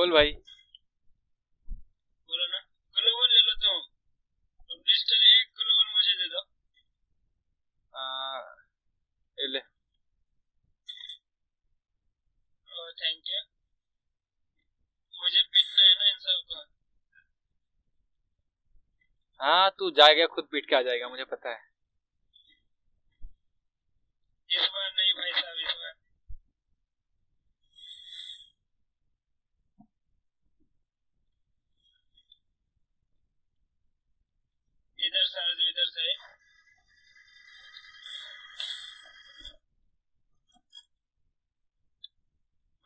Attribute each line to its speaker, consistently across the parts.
Speaker 1: बोल भाई।
Speaker 2: बोलो ना। ग्लोबल ले लो तुम? तुम डिजिटल एक ग्लोबल मुझे दे दो।
Speaker 1: आ, ले।
Speaker 2: थैंक यू मुझे पीटना है ना इन सबको
Speaker 1: हाँ तू जाएगा खुद पीट के आ जाएगा मुझे पता है
Speaker 2: इस बार नहीं भाई साहब इस बार इधर से अर्जुन इधर से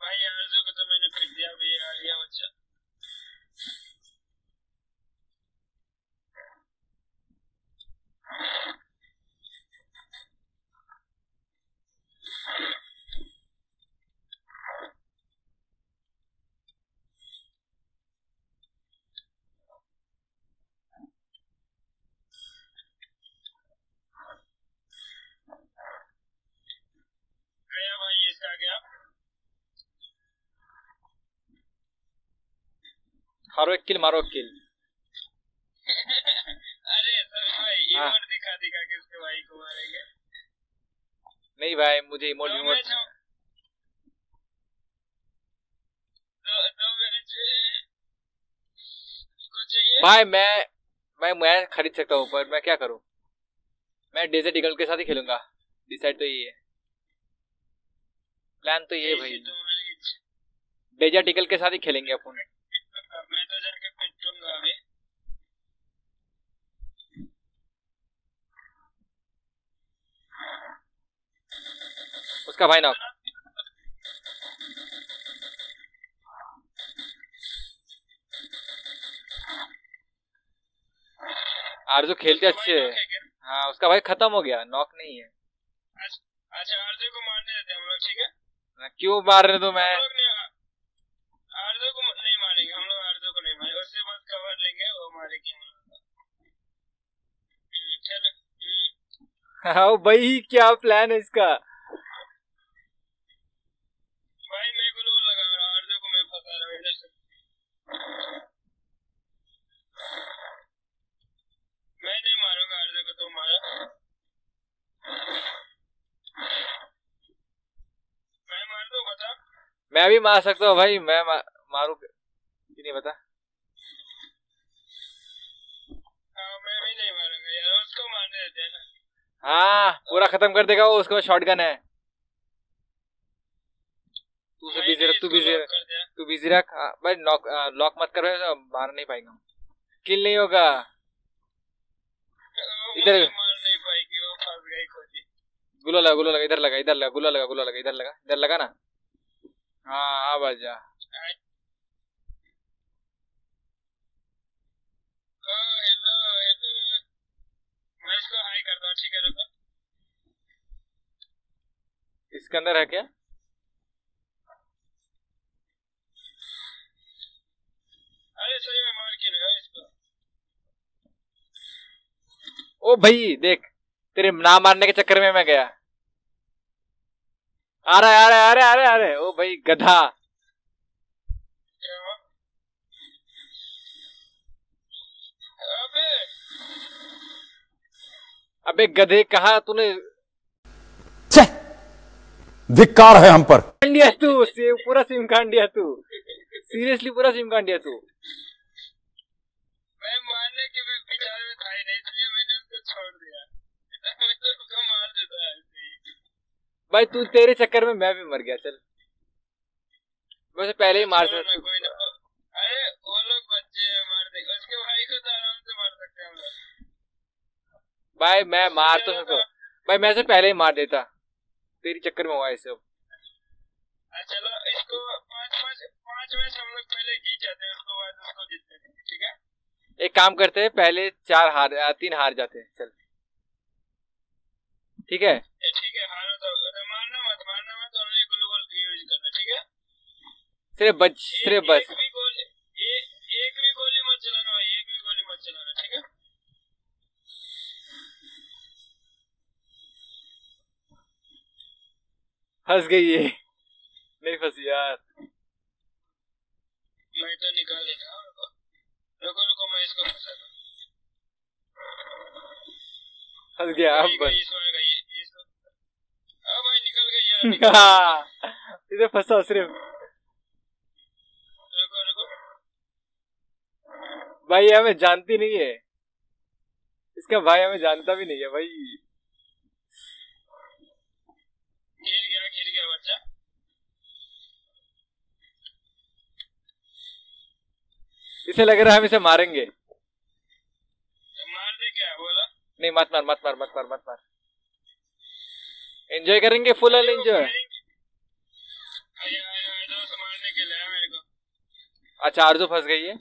Speaker 2: भाई अर्जुन को तो मैंने पीट दिया अभी आ गया बच्चा गया भाई इसका गया
Speaker 1: मारो एक किल मारो एक किल
Speaker 2: अरे सर भाई
Speaker 1: हाँ।
Speaker 2: इमोट दिखा दिखा के उसके भाई को मारेंगे।
Speaker 1: नहीं भाई मुझे इमोट
Speaker 2: दो
Speaker 1: इमोट
Speaker 2: हो- दो चाहिए?
Speaker 1: भाई मैं मैं मैं खरीद सकता हूँ पर मैं क्या करूँ? मैं डेजर्ट ईगल के साथ ही खेलूँगा। डिसाइड तो ये है। प्लान तो ये है भाई। डेजर्ट ईगल के साथ ही खेलेंगे अपन
Speaker 2: मैं तो जाके पिटूँगा अभी
Speaker 1: उसका भाई नॉक आरज़ू खेलते अच्छे है।
Speaker 2: है?
Speaker 1: हाँ उसका भाई खत्म हो गया नॉक नहीं है।
Speaker 2: अच्छा आरजे को मारने देते हैं हम लोग ठीक है?
Speaker 1: क्यों मार रहे तो मैं
Speaker 2: आरजे को नहीं मारेंगे हम लोग आरजे को नहीं मारेंगे। उसके बाद कवर लेंगे वो मारेंगे हम्म, हम्म।
Speaker 1: हाँ भाई क्या प्लान है इसका
Speaker 2: भाई मैं ग्लू लगा रहा हूँ आरजे को मैं फंसा रहा हूँ इधर से मैं नहीं मारूँगा आरजे को तुम मारो मैं मार दूँ बता
Speaker 1: मैं भी मार सकता हूँ भाई मैं मा, मारू कि नहीं बता
Speaker 2: हाँ मैं भी नहीं मारूँगा यार उसको मारने देते हैं
Speaker 1: हाँ पूरा खत्म कर देगा वो उसके बाद गन है। तू से बिज़ी रख तू बिज़ी रख। तू बिज़ी रख। हाँ, भाई नॉक लॉक मत कर भाई मार नहीं पाएगा। किल नहीं होगा। इधर- गुला लगा गुला लगा इधर लगा इधर लगा गुला लगा गुला लगा इधर लगा इधर लगा ना। हाँ आजा
Speaker 2: हेलो हेलो मैं इसको हाई करता हूँ ठीक है रुको।
Speaker 1: इसके अंदर है क्या?
Speaker 2: अरे सही में मार रहा इसको?
Speaker 1: ओ भाई देख तेरे ना मारने के चक्कर में मैं गया। आ रहा है आ रहा है आ रहा है आ रहा है, आ रहा है। ओ भाई गधा।
Speaker 2: अबे
Speaker 1: अबे गधे कहा तूने?
Speaker 3: छे धिक्कार है हम पर।
Speaker 1: कांड दिया तू से- पूरा सिम कांड दिया तू। सीरियसली पूरा सिम कांड दिया तू।
Speaker 2: मैं मारने के भी विचार में था ही नहीं इसलिए मैंने उसको छोड़ दिया मैं तो उसको मार देता ऐसे ही
Speaker 1: भाई तू तेरे चक्कर में मैं भी मर गया चल। वैसे पहले ही मार सकता
Speaker 2: ना, कोई ना। अरे वो लोग बच्चे हैं मार देंगे उसके भाई को तो आराम से मार सकते हैं हम
Speaker 1: भाई मैं मार तो सकता भाई मैं से पहले ही मार देता। तेरी चक्कर में हुआ ये सब।
Speaker 2: हाँ, चलो इसको पाँच पाँच पाँच मैच हम लोग पहले जीत जाते हैं उसके बाद उसको जीतते हैं ठीक है?
Speaker 1: एक काम करते हैं पहले चार हार तीन हार जाते हैं चल। ठीक है
Speaker 2: हारो तो तो मारना मत मारना मत ओनली ग्लूबल यूज़ करना ठीक है
Speaker 1: सिर्फ़ बच सिर्फ़ बस।
Speaker 2: एक भी गोली एक एक भी गोली मत चलाना भाई एक भी गोली मत चलाना ठीक है?
Speaker 1: फंस गई ये। नहीं फंसी यार।
Speaker 2: भाई तो निकाल देता रुको। रुको रुको मैं इसको फंसा
Speaker 1: गया अब बस।
Speaker 2: इस बार बार हाँ भाई निकल गई यार।
Speaker 1: हाँ, फंसा सिर्फ़
Speaker 2: रुको रुको
Speaker 1: भाई हमें जानती नहीं है। इसका भाई हमें जानता भी नहीं है भाई।
Speaker 2: गिर गया गिर गया बच्चा।
Speaker 1: इसे लग रहा है हम इसे मारेंगे।
Speaker 2: तो मार दे क्या बोला।
Speaker 1: नहीं मत मार मत मार मत मार मत मार। एंजॉय करेंगे फुल ऑन एंजॉय
Speaker 2: आया आया आया मारने के लिए मेरे को।
Speaker 1: अच्छा आरज़ू फंस गई है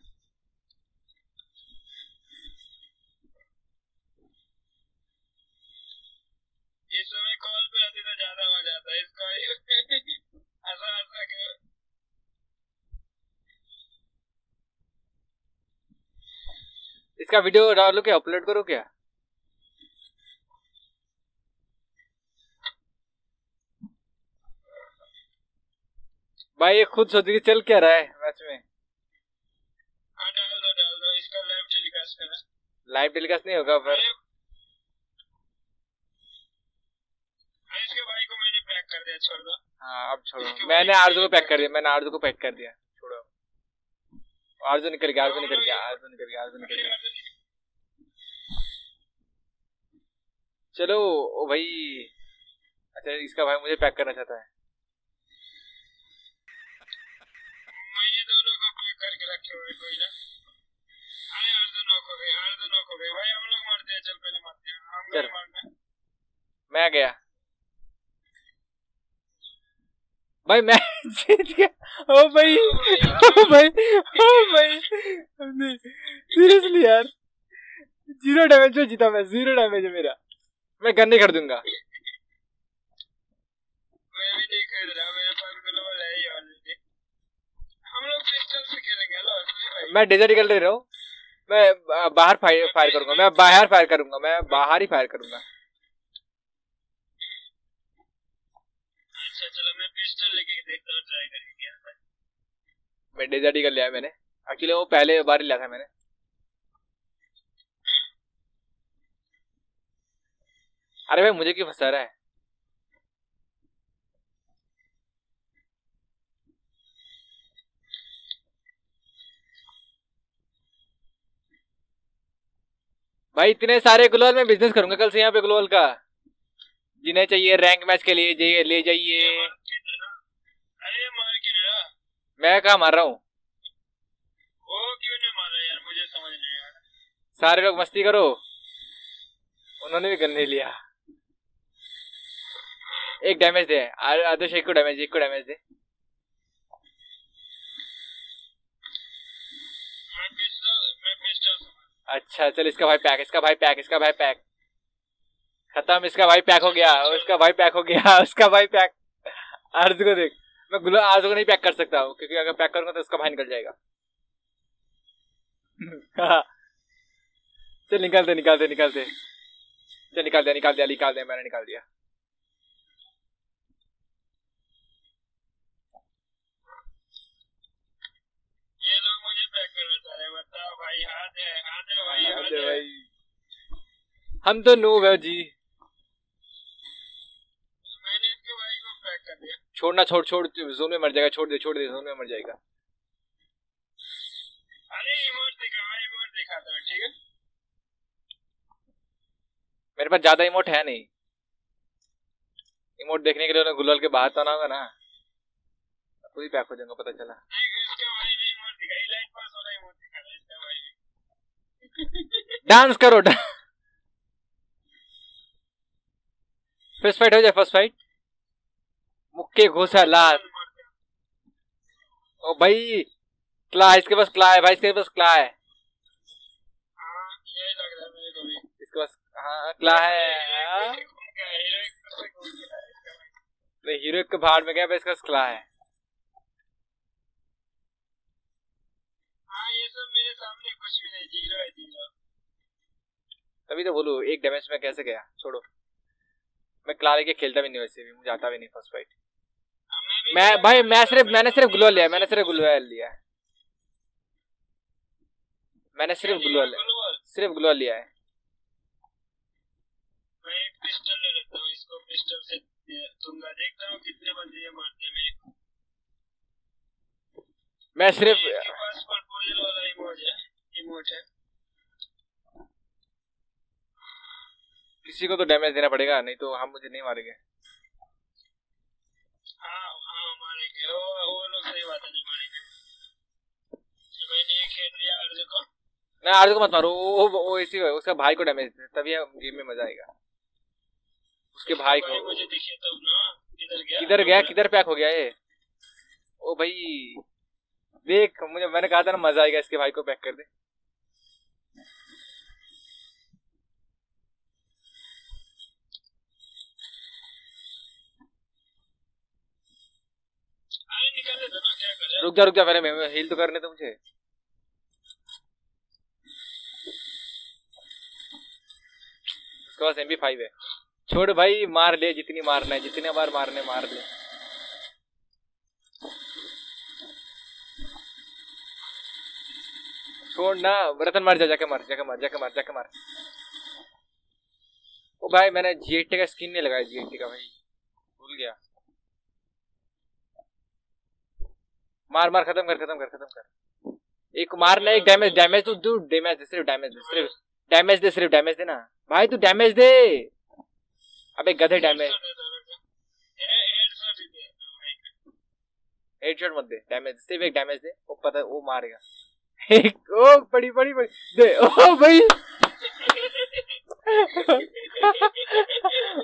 Speaker 2: इस समय कॉल पे आती तो ज़्यादा मज़ा आता इसका ऐसा ऐसा के
Speaker 1: इसका वीडियो डालो क्या अपलोड करो क्या? भाई ये खुद सोच के चल क्या रहा है मैच में?
Speaker 2: हाँ डाल दो डाल दो इसका लाइव टेलीकास्ट
Speaker 1: लाइव टेलीकास्ट नहीं होगा पर
Speaker 2: अरे अरे इसके भाई को मैंने
Speaker 1: हाँ अब छोड़ो। मैंने आरज़ू को पैक कर दिया मैंने आरज़ू को पैक कर दिया। छोड़ो। आरज़ू निकल गया आरज़ू निकल गया आरज़ू निकल गया आरज़ू निकल गया। चलो ओ भाई अच्छा इसका भाई मुझे पैक करना चाहता है।
Speaker 2: मैंने दोनों को पैक करके रखे हुए कोई ना। अरे अर्जुन नॉक हो चल।
Speaker 1: मैं गया। भाई मैं जीत गया। ओ भाई ओ भाई ओ भाई। नहीं सीरियसली यार। ज़ीरो डैमेज में जीता मैं। ज़ीरो डैमेज है मेरा। मैं गन नहीं खरीदूँगा।
Speaker 2: मैं भी नहीं खरीद रहा मेरे पास ग्लोबल है ही ऑलरेडी हम लोग पिस्टल से खेलेंगे हेलो
Speaker 1: मैं डेजर्ट निकल रहा हूँ। मैं बाहर फायर फायर करूँगा। मैं बाहर फायर करूँगा मैं बाहर ही फायर करूँगा।
Speaker 2: चलो, मैं
Speaker 1: निकल लिया है मैंने। एक्चुअली वो पहले बार लिया था मैंने। अरे भाई, मुझे क्यों फंसा रहा है? भाई, इतने सारे ग्लोबल में बिज़नेस करूँगा कल से यहाँ पे ग्लोबल का। जिन्हें चाहिए रैंक मैच के लिए जाइए ले जाइए। मैं कहा मार रहा हूँ?
Speaker 2: वो क्यों नहीं मारा यार? मुझे समझ नहीं आ रहा।
Speaker 1: सारे लोग मस्ती करो। उन्होंने भी गन नहीं लिया। एक डैमेज दे। आ- आदर्श एक को डैमेज एक को डैमेज दे। अच्छा चल इसका भाई पैक इसका भाई पैक इसका भाई पैक खत्म इसका भाई पैक हो गया उसका भाई पैक हो गया उसका भाई पैक अर्ज़ को देख मैं गुला आज को नहीं पैक कर सकता हूँ क्योंकि अगर पैक करूँगा तो उसका भाई निकल जाएगा। चल निकालते निकालते निकालते चल निकाल दिया निकाल दिया निकाल दिया मैंने निकाल दिया।
Speaker 2: ये लोग मुझे पैक करना चाह रहे हैं बताओ भाई हाथ है हाथ है भाई हाथ
Speaker 1: अरे
Speaker 2: है
Speaker 1: भाई हम तो नूब है जी
Speaker 2: मैंने इसके भाई को पैक कर दिया
Speaker 1: छोड़ना छोड़ छोड़ जोन में मर जाएगा छोड़ दे छोड़ दे जोन में मर जाएगा।
Speaker 2: अरे इमोट दिखा इमोट दिखाता हूँ ठीक है।
Speaker 1: मेरे पास ज़्यादा इमोट है नहीं। इमोट देखने के लिए उन्हें गुलाल के बाहर तो आना होगा ना। खुद ही पैक हो जाऊँगा पता चला डांस करो डा... फ़र्स्ट फाइट हो जाए फ़र्स्ट फाइट मुक्के घुसा लात ओ भाई क्ला इसके पास क्ला है भाई इसके पास क्ला है। इसके पास हाँ क्ला है?
Speaker 2: हीरो
Speaker 1: नहीं हीरो के भाड़ में गया भाई इसके पास क्ला है।
Speaker 2: हाँ ये सब मेरे सामने कुछ भी नहीं ज़ीरो है ज़ीरो।
Speaker 1: तभी तो बोलू एक डैमेज में कैसे गया? छोड़ो। मैं क्ला लेके खेलता भी नहीं वैसे भी मुझे आता भी नहीं फ़र्स्ट फाइट
Speaker 2: मैं
Speaker 1: भाई मैं सिर्फ़ मैंने सिर्फ़ ग्लोअल लिया मैंने सिर्फ़ ग्लोअल लिया मैंने सिर्फ़ ग्लोअल
Speaker 2: ग्लोअल
Speaker 1: सिर्फ़ ग्लोअल लिया है।
Speaker 2: मैं एक पिस्टल ले लेता हूँ इसको पिस्टल से दूँगा। देखता हूँ कितने बंदे ये मारते हैं मेरे को।
Speaker 1: मैं सिर्फ़
Speaker 2: इसके पास प्रपोजल वाला इमोज है इमोट है।
Speaker 1: किसी को तो डैमेज देना पड़ेगा नहीं तो हम मुझे नहीं मारेंगे
Speaker 2: हाँ हाँ मारेंगे वो वो लोग सही बात है नहीं मारेंगे मैंने एक हेड लिया अर्जुन को
Speaker 1: ना आर्ज को मत मारू वो वो, इसी उसका भाई को डैमेज दे तभी गेम में मज़ा आएगा। उसके भाई को।
Speaker 2: मुझे दिखे तब ना किधर गया?
Speaker 1: किधर गया? किधर पैक हो गया ये? ओ भाई देख मुझे मैंने कहा था ना मज़ा आएगा इसके भाई को पैक कर दे।
Speaker 2: करे?
Speaker 1: रुक जा रुक जा पहले मैं हील तो करने दो मुझे। उसके पास एमपी फाइव है। छोड़ भाई, मार ले, जितनी मारना है, जितने बार मारने मार ले। छोड़ ना रतन मार जा जाके मार जाके मार जाके मार जाके मार। ओ भाई, मैंने जीएटी का स्किन नहीं लगाया जीएटी का भाई। भूल गया। मार मार, खत्म कर खत्म कर खत्म कर। एक मारना एक डैमेज डैमेज तो दू डैमेज दे सिर्फ़ डैमेज दे सिर्फ़ डैमेज दे, सिर्फ़ डैमेज दे ना भाई तू डैमेज दे। अबे गधे डैमेज हेडशॉट मत दे डैमेज सिर्फ़ एक डैमेज दे वो पता वो मारेगा। एक ओ बड़ी बड़ी बड़ी। दे ओ भाई।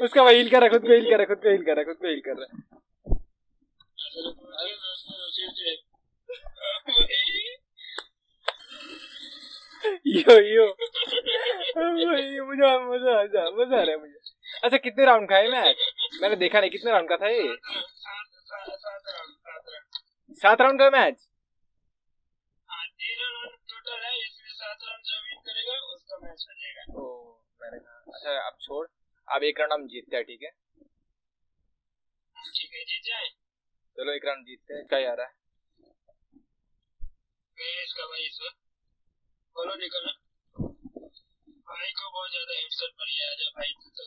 Speaker 1: उसका भाई हील कर रहा खुद को हील कर रहा खुद को हील कर रहा खुद को हील कर रहा। यो यो। भाई मुझे आ जा मज़ा आ रहा है अच्छा कितने राउंड खाए मैच? मैंने देखा नहीं, कितने राउंड का था ये? सात राउंड का मैच? अच्छा अब छोड़। अब एक राउंड हम जीतते हैं, ठीक है?
Speaker 2: ठीक है जीत जाए
Speaker 1: चलो, एक राउंड जीतते हैं, क्या यार है?
Speaker 2: इसका भाई भाई को बहुत ज़्यादा गया भाई तो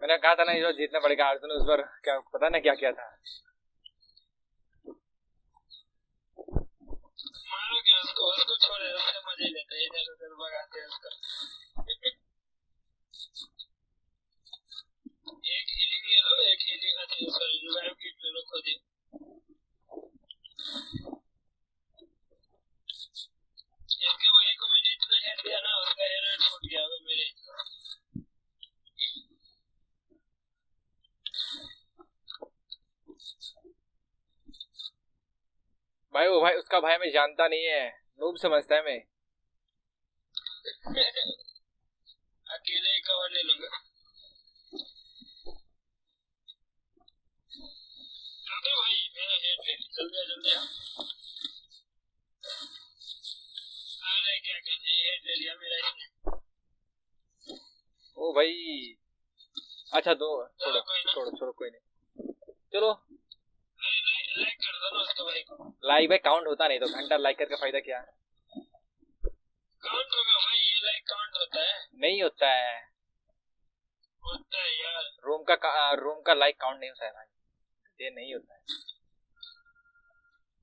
Speaker 1: मैंने कहा था ना, ये जीतना पड़ेगा अर्जुन उस बार क्या पता ना क्या क्या था
Speaker 2: मारो क्या उसको उसको छोड़े उससे मज़े लेते हैं इधर उधर भगाते हैं उसको एक हीलिंग ले लो एक हीलिंग अच्छी सॉरी रिवाइव किट ले लो खुद ही इसके भाई को मैंने इतना हेड दिया ना उसका हेड फूट गया वो मेरे
Speaker 1: भाई वो भाई उसका भाई मैं जानता नहीं है। नूब समझता है मैं।
Speaker 2: अकेले ही कवर ले लूँगा। अबे भाई मेरा हेड ले जल्दी जल्दी अरे क्या करने हेड ले लिया मेरा इसने
Speaker 1: ओ भाई। अच्छा दो छोड़ो छोड़ो छोड़ो कोई नहीं। चलो
Speaker 2: लाइक कर भाई
Speaker 1: काउंट होता नहीं तो घंटा लाइक करके फ़ायदा क्या
Speaker 2: काउंट होगा भाई ये लाइक काउंट होता है।
Speaker 1: नहीं होता है।
Speaker 2: होता है यार।
Speaker 1: रूम का का- रूम का लाइक काउंट नहीं होता है भाई। ये नहीं होता है।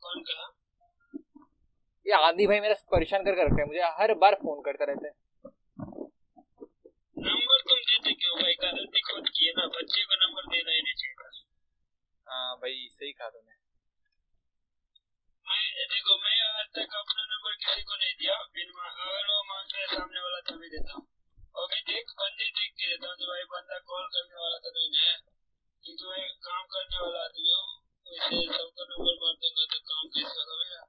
Speaker 2: कौन कहा?
Speaker 1: ये आंधी भाई मेरा परेशान करके रखते हैं मुझे हर बार फ़ोन करते रहते हैं।
Speaker 2: नंबर तुम देते क्यों भाई? गलती खुद की है ना बच्चे को नंबर देना ही नहीं चाहिए।
Speaker 1: हाँ भाई सही कहा तुमने।
Speaker 2: दिया बिन अगर वो माँगता है सामने वाला तभी देता हूँ। और मैं देख बंदे देख के देता हूँ। तो भाई बंदा कॉल करने वाला तो नहीं है। क्योंकि मैं काम करने वाला आदमी हूँ। वैसे सबका नंबर मार दूँगा तो काम कैसे होगा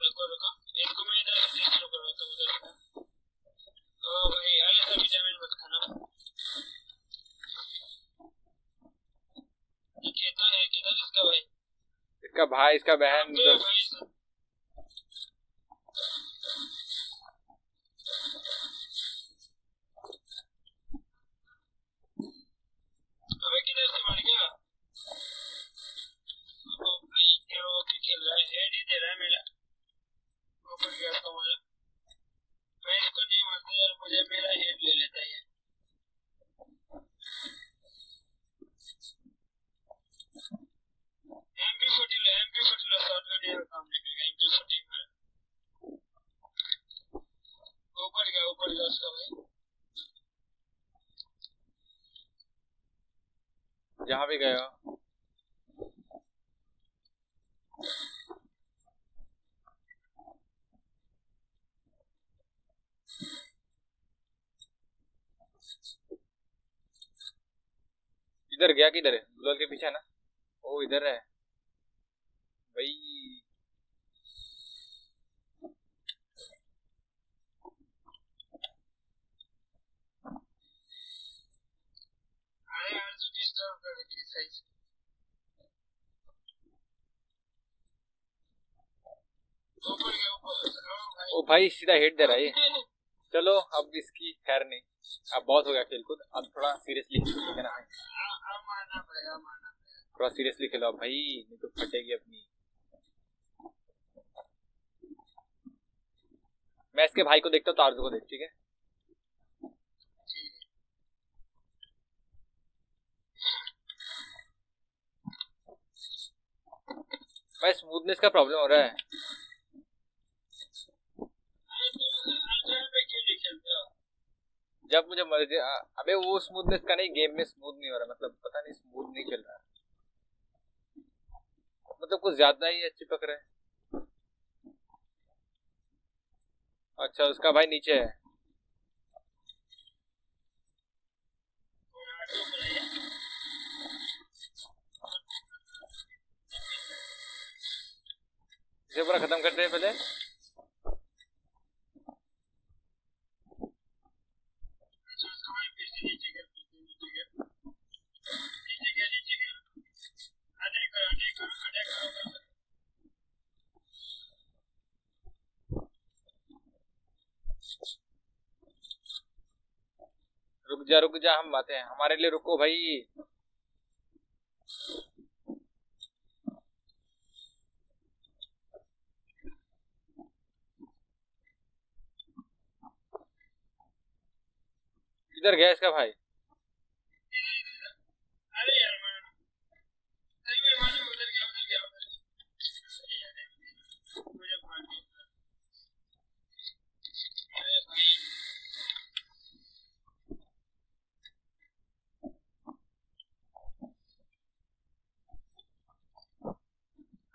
Speaker 2: रुको रुको। इनको मैं इधर से शुरू करवाता हूँ उधर से ओ भाई अरे सभी डैमेज मत खाना।
Speaker 1: ये कहता है किधर इसका भाई। इसका बहन
Speaker 2: तो
Speaker 1: तो-
Speaker 2: भाई सब- अबे किधर से मार गया ओ भाई क्या वो भी खेल रहा है हेड ही दे रहा है मेरा ऊपर गया तो मैं मैं इसको नहीं मारता यार मुझे मेरा हेड ले लेता है ये एमपी फोर्टी लो एमपी फोर्टी लो शॉर्ट गन यार काम नहीं करेगा एमपी फोर्टी में ऊपर गया ऊपर गया उसका भाई
Speaker 1: जहाँ भी गए हो इधर गया किधर है गुलाल के पीछे है ना ओ इधर है भाई
Speaker 2: अरे यार तू डिस्टर्ब कर रही है सही से ऊपर गया ऊपर ओ भाई,
Speaker 1: सीधा हिट दे रहा है चलो, अब इसकी खैर नहीं। अब बहुत हो गया खेल कूद अब थोड़ा सीरियसली खेलना है थोड़ा सीरियसली खेलो भाई, नहीं तो फटेगी अपनी। मैं इसके भाई को देखता हूँ तो को देख, ठीक है? भाई स्मूथनेस का प्रॉब्लम हो रहा है
Speaker 2: अरे तू अल्ट्रा पे क्यों नहीं खेलते हो
Speaker 1: जब मुझे मर्ज़ी अबे वो स्मूथनेस का नहीं गेम में स्मूथ नहीं हो रहा मतलब पता नहीं स्मूथ नहीं चल रहा। मतलब कुछ ज़्यादा ही अच्छी पक रहा है अच्छा उसका भाई नीचे है। खत्म करते हैं पहले
Speaker 2: अच्छा उसका भाई फिर से नीचे गिर फिर से नीचे गिर नीचे गिर नीचे गिर अटैक करो अटैक करो अटैक करो करो।
Speaker 1: रुक जा रुक जा, हम आते हैं। हमारे लिए रुको भाई। किधर गया इसका भाई
Speaker 2: अरे यार मैं सही में मालूम उधर गया उधर गया उधर गया। अरे यार, मुझे मार दिया अरे भाई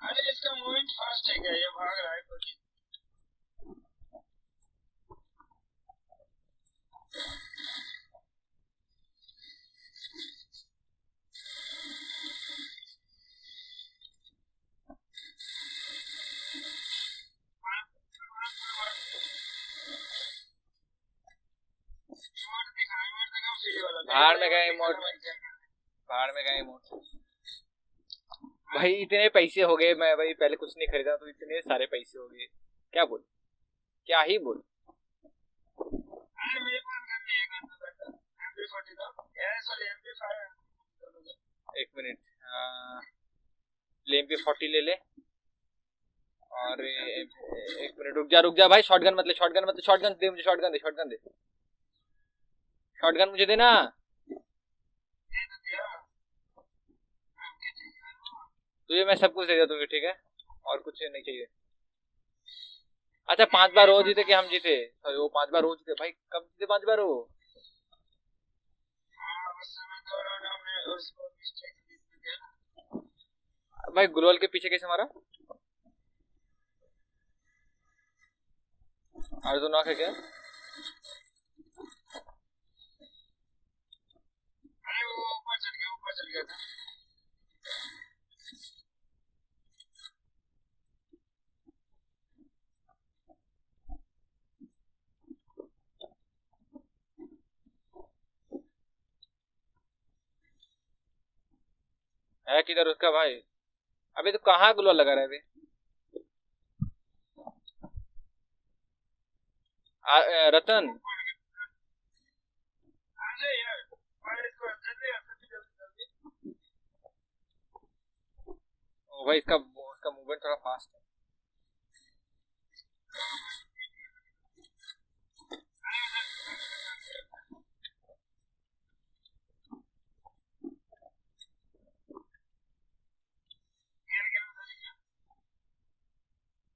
Speaker 2: अरे इसका मूवमेंट फास्ट है क्या ये भाग रहा है खुद ही इमोट दिखा इमोट दिखा सीढ़ी वाला
Speaker 1: बाहर में गए इमोट। पहाड़ में गए मोट भाई इतने पैसे हो गए मैं भाई पहले कुछ नहीं खरीदा तो इतने सारे पैसे हो गए। क्या बोल? क्या ही बोल?
Speaker 2: तो
Speaker 1: एक मिनट लेम पे फोर्टी ले ले। और एक मिनट रुक जा रुक जा भाई शॉटगन मतलब शॉटगन मतलब शॉटगन दे मुझे शॉटगन दे शॉटगन दे। शॉटगन मुझे देना
Speaker 2: दे तो दिया एमपी चाहिए
Speaker 1: तुझे मैं सब कुछ दे देता हूँ ठीक है? और कुछ नहीं चाहिए। अच्छा पाँच बार वो जीते कि हम जीते? सॉरी वो पाँच बार वो जीते भाई कब जीते पाँच बार वो
Speaker 2: ना
Speaker 1: भाई, गुलवल के पीछे कैसे मारा? आज तो है क्या?
Speaker 2: अरे, वो ऊपर चल गया, ऊपर चल गया था।
Speaker 1: है किधर उसका भाई? अभी तो कहाँ ग्लो लगा रहे अ, रतन
Speaker 2: आ जाए यार मार इसको जल्दी जल्दी जल्दी जल्दी
Speaker 1: ओ भाई इसका इसका मूवमेंट थोड़ा फास्ट है।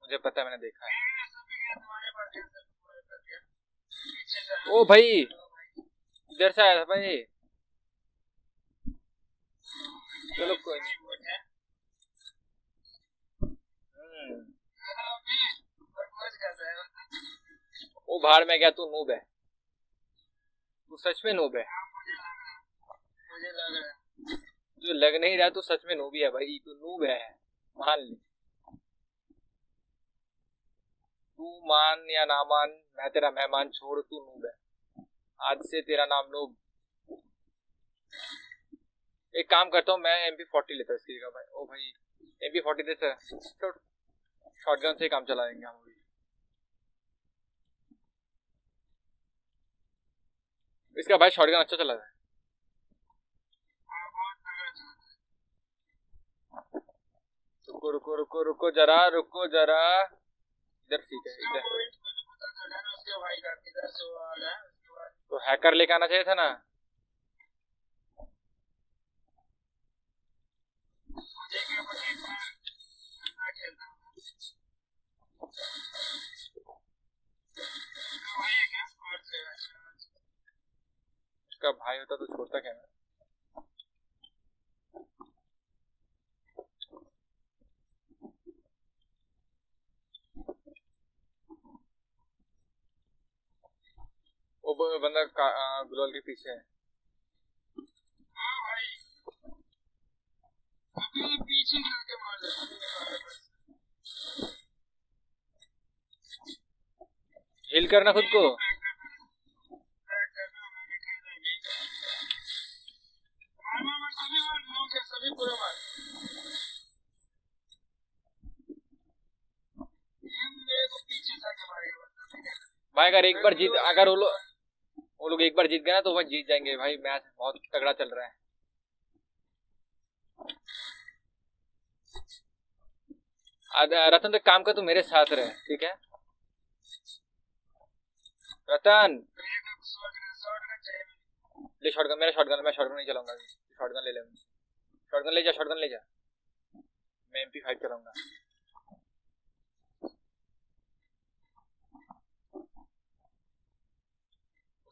Speaker 1: मुझे पता है, मैंने देखा है। ओ भाई, इधर से आया था भाई। चलो कोई नहीं
Speaker 2: गुड है
Speaker 1: हम्म,
Speaker 2: अभी बकवास कर रहा है
Speaker 1: वो भाड़ में गया तू नूब है। तू सच में नूब है।
Speaker 2: मुझे लग रहा है।
Speaker 1: जो लग नहीं रहा तू सच में नूब ही है भाई तू नूब है मान ले। तू मान या ना मान मैं तेरा मेहमान छोड़ तू नूब है। आज से तेरा नाम नूब। एक काम करता हूँ मैं एम पी फोर्टी लेता इसकी जगह भाई। ओ भाई एम पी फोर्टी दे शॉर्ट गन से ही काम चला देंगे हम अभी। इसका भाई शॉर्ट गन अच्छा चला है रुको रुको रुको रुको, जरा रुको, जरा। इधर ठीक है, इधर। तो हैकर लेके आना चाहिए था ना
Speaker 2: मुझे क्या पता इतना गंदा खेलता हूँ इसका भाई है क्या स्क्वाड से अच्छा
Speaker 1: उसका भाई होता तो छोड़ता क्या मैं? वो बंदा गुलाल के पीछे है।
Speaker 2: हाँ पीछे जाके मार
Speaker 1: हिल करना खुद को। अगर एक बार जीत अगर वो लोग वो लोग एक बार जीत गए ना तो वो जीत जाएँगे। भाई, मैच बहुत तगड़ा चल रहा है। रतन तो काम कर, तू मेरे साथ रहे, ठीक है? रतन!
Speaker 2: को
Speaker 1: ले शॉटगन मेरा शॉटगन मैं शॉटगन नहीं चलाऊँगा शॉटगन ले ले शॉटगन ले जा शॉटगन ले जा। मैं एमपी फाइव चलाऊँगा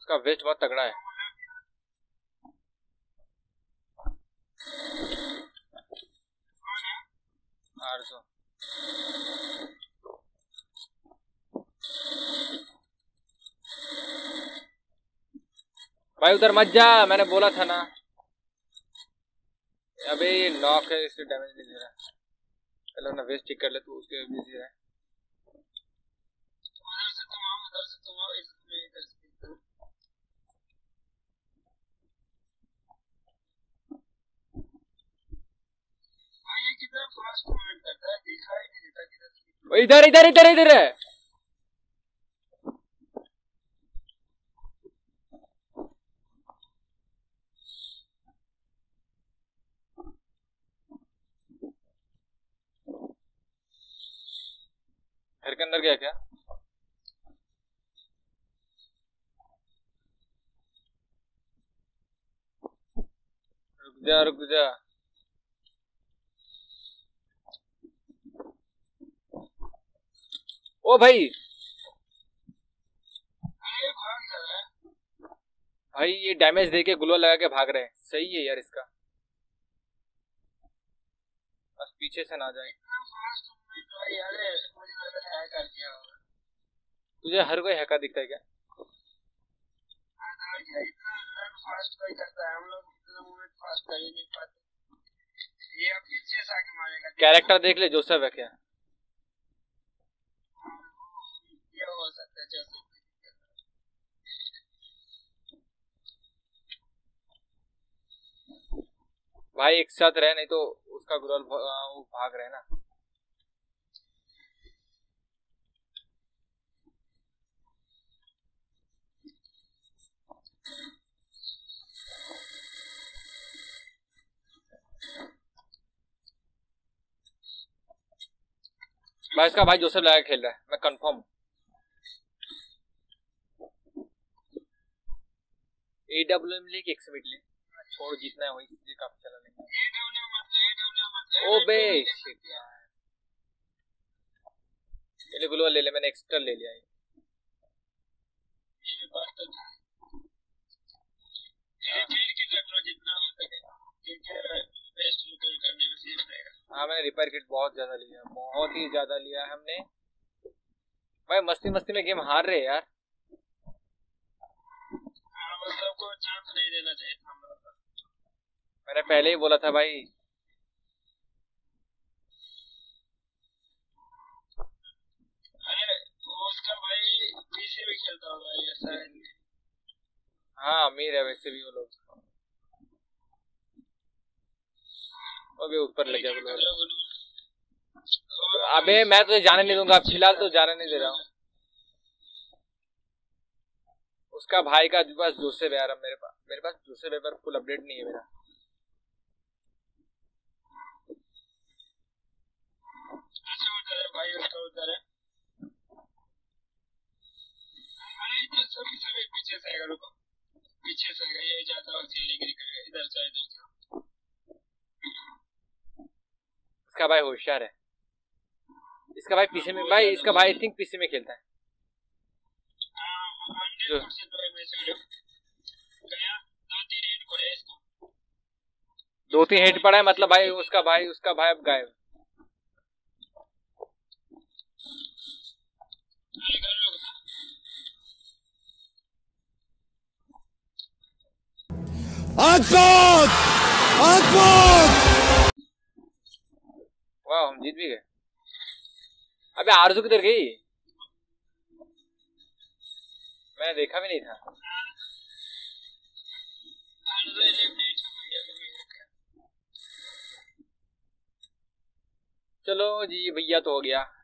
Speaker 1: उसका वेस्ट बहुत तगड़ा है। भाई उधर मत जा, मैंने बोला था ना। अबे ये नॉक है इससे डैमेज नहीं दे रहा। चलो ना वेस्ट ठीक कर ले, तू उसके भी दे रहा। है
Speaker 2: उधर से तुम आओ उधर से तुम आओ इसमें इधर से इधर। भाई ये कितना फास्ट मूवमेंट करता है दिखाई नहीं देता किधर से
Speaker 1: ओ, इधर इधर इधर इधर। है घर के अंदर गया क्या? रुक जा रुक जा। ओ भाई। भाई, ये डैमेज दे के ग्लो लगा के भाग रहे हैं। सही है यार इसका। बस पीछे से ना जाए। तुझे हर कोई हैका दिखता है क्या? कैरेक्टर देख ले जोसेफ है क्या
Speaker 2: ये हो सकता है जैसे
Speaker 1: भाई एक साथ रहे, नहीं तो उसका गुरल वो भाग रहे ना। भाई इसका भाई जोसेफ लगा खेल रहा है, मैं कंफर्म ए डब्ल्यू एम लेके एक्स मिड ले छोड़ जीतना है वही काफ़ी चला लेंगे। ओ बे यार। ये ले ले ले मैंने एक्स्ट्रा ले लिया
Speaker 2: तो था जितना हो
Speaker 1: हाँ मैंने रिपेयर किट बहुत ज़्यादा लिया बहुत ही ज़्यादा लिया हमने। भाई मस्ती मस्ती में गेम हार रहे हैं यार। मैंने पहले ही बोला था भाई।
Speaker 2: पीसी
Speaker 1: हाँ अमीर है वैसे भी वो लोग। ऊपर लग गया अबे मैं तुझे जाने नहीं दूँगा। फ़िलहाल तो जाने नहीं दे रहा हूँ। उसका भाई का बस जोसेफ है यार मेरे पास मेरे पास जोसेफ है पर फुल अपडेट नहीं है मेरा
Speaker 2: अच्छा उधर है भाई उसका उधर है। अरे इधर सभी सभी पीछे से आएगा रुको। पीछे से आएगा ये ज़्यादा चिल्लीगिरी करेगा इधर से इधर से।
Speaker 1: इसका भाई होशियार है। इसका भाई पीछे में भाई इसका भाई आई थिंक पीछे में खेलता है।
Speaker 2: दो तीन हिट पड़ा
Speaker 1: है मतलब भाई उसका भाई उसका भाई अब गायब। वाह, हम जीत भी गए। अबे, आरज़ू किधर गई? मैंने देखा भी नहीं था। चलो जी, भैया तो हो गया।